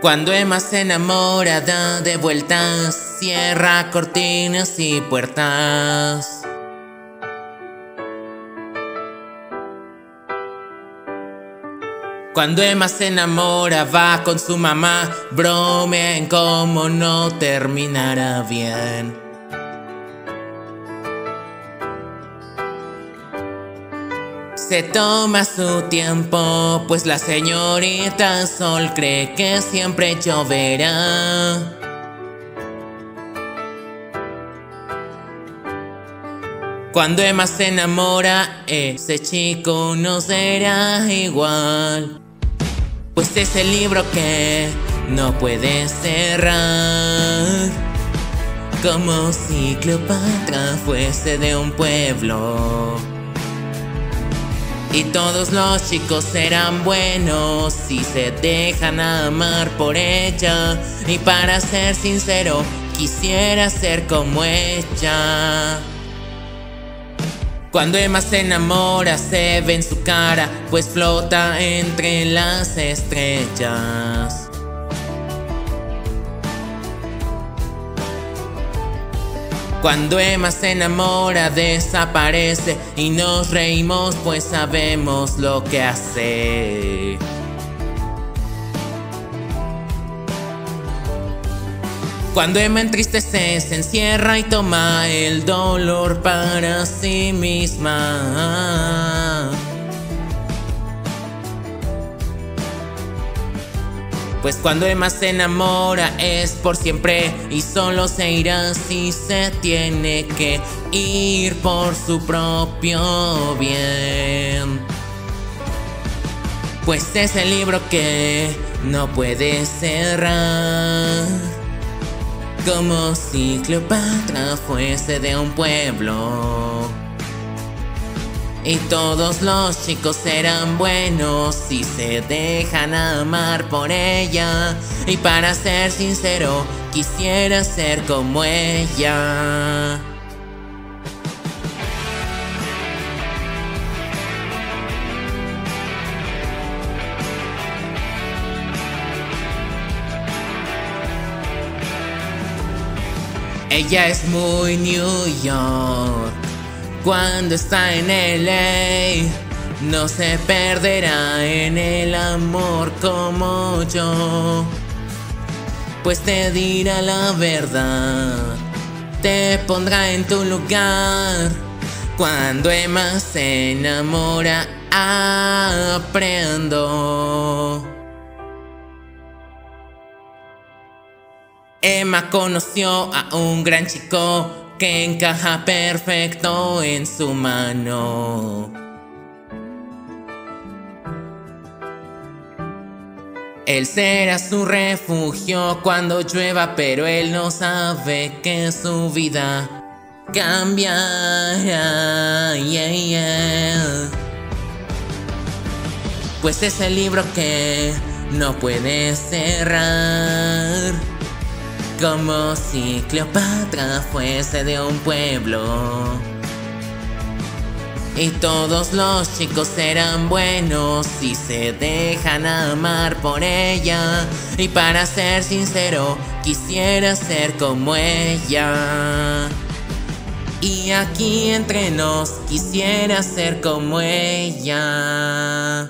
Cuando Emma se enamora da de vueltas, cierra cortinas y puertas. Cuando Emma se enamora va con su mamá, bromea en cómo no terminará bien. Se toma su tiempo, pues la señorita Sol cree que siempre lloverá. Cuando Emma se enamora, ese chico no será igual. Pues es el libro que no puede cerrar. Como si Cleopatra fuese de un pueblo. Y todos los chicos serán buenos si se dejan amar por ella. Y para ser sincero, quisiera ser como ella. Cuando Emma se enamora se ve en su cara, pues flota entre las estrellas. Cuando Emma se enamora desaparece y nos reímos pues sabemos lo que hace. Cuando Emma entristece se encierra y toma el dolor para sí misma. Pues cuando Emma se enamora es por siempre y solo se irá si se tiene que ir por su propio bien. Pues es el libro que no puede cerrar. Como si Cleopatra fuese de un pueblo. Y todos los chicos serán buenos si se dejan amar por ella. Y para ser sincero, quisiera ser como ella. Ella es muy New York cuando está en LA. No se perderá en el amor como yo. Pues te dirá la verdad, te pondrá en tu lugar. Cuando Emma se enamora, aprendo. Emma conoció a un gran chico que encaja perfecto en su mano. Él será su refugio cuando llueva, pero él no sabe que su vida cambiará. Pues es el libro que no puede cerrar. Como si Cleopatra fuese de un pueblo. Y todos los chicos serán buenos si se dejan amar por ella. Y para ser sincero, quisiera ser como ella. Y aquí entre nos, quisiera ser como ella.